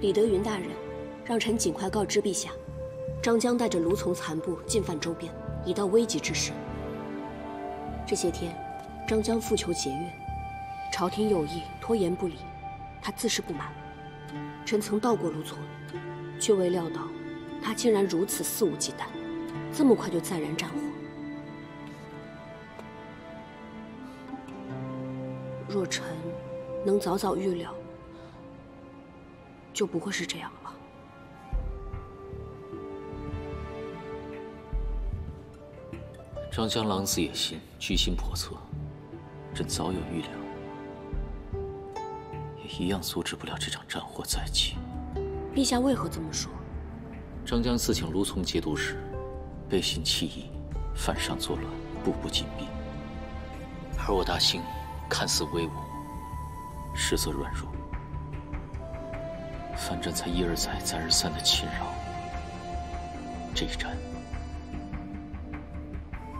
李德云大人，让臣尽快告知陛下，张江带着卢从残部进犯周边，已到危急之时。这些天，张江复求节约，朝廷有意拖延不理，他自是不满。臣曾到过卢从，却未料到他竟然如此肆无忌惮，这么快就再燃战火。若臣能早早预料，就不会是这样了。张江狼子野心，居心叵测，朕早有预料，也一样阻止不了这场战火再起。陛下为何这么说？张江自请卢从节度使，背信弃义，犯上作乱，步步紧逼，而我大兴看似威武，实则软弱。反正才一而再、再而三的侵扰，这一战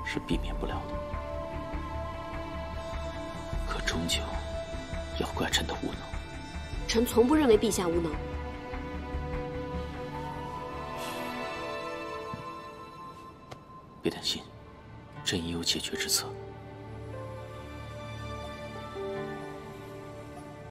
是避免不了的。可终究要怪朕的无能。臣从不认为陛下无能。别担心，朕已有解决之策。